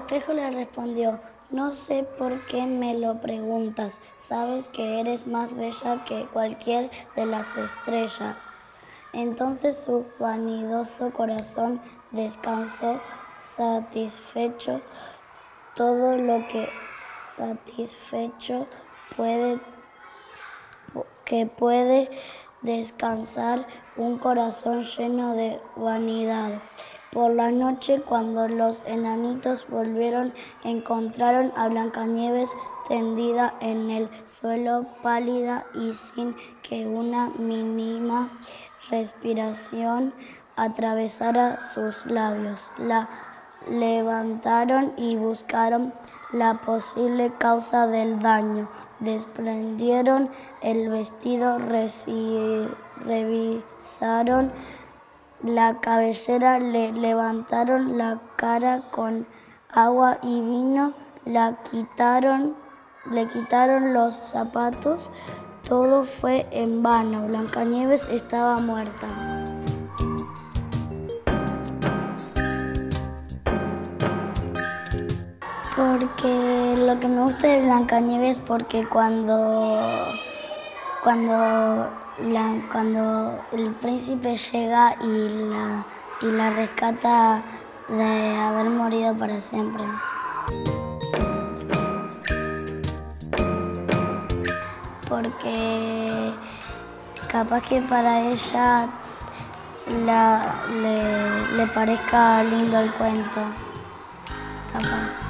espejo le respondió, no sé por qué me lo preguntas, sabes que eres más bella que cualquier de las estrellas. Entonces su vanidoso corazón descansó satisfecho, todo lo que satisfecho puede que puede descansar un corazón lleno de vanidad. Por la noche, cuando los enanitos volvieron, encontraron a Blancanieves tendida en el suelo, pálida y sin que una mínima respiración atravesara sus labios. La levantaron y buscaron la posible causa del daño. Desprendieron el vestido, revisaron la cabellera, le levantaron la cara con agua y vino, la quitaron, le quitaron los zapatos. Todo fue en vano. Blancanieves estaba muerta. Porque lo que me gusta de Blancanieves es porque cuando cuando cuando el príncipe llega y la, y la rescata de haber morido para siempre. Porque capaz que para ella le, le parezca lindo el cuento. Capaz.